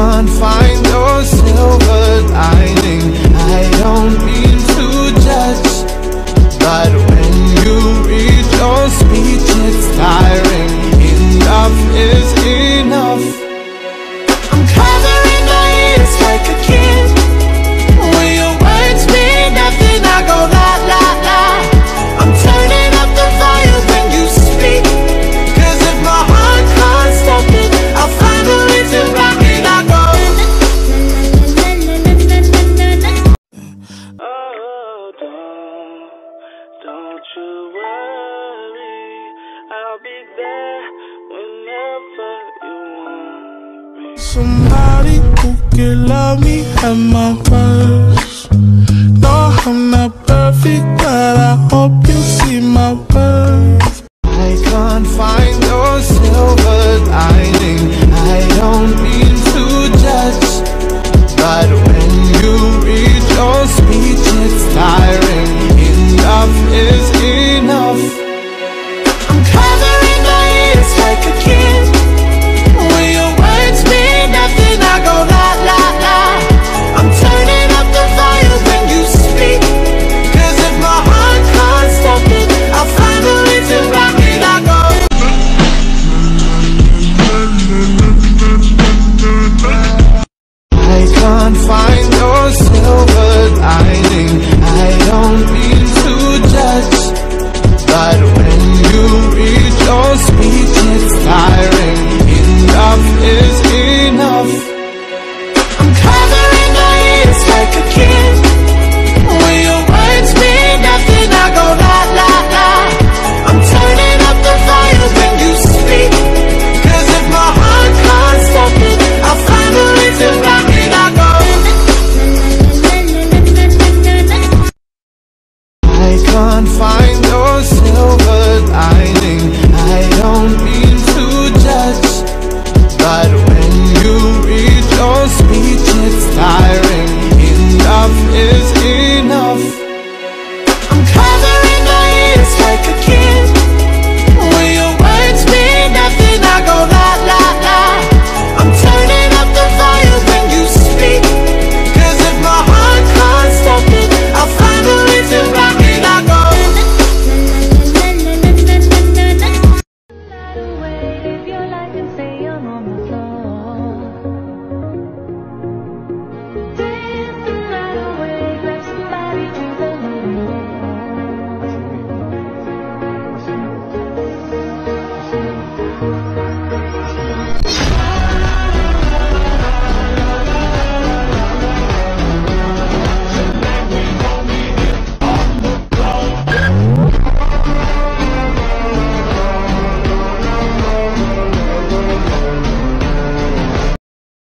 can't find your silver lining. I don't mean to judge But when you read your speech it's tiring. Somebody who can love me at my worst. No, I'm not perfect, but I hope you see my worth.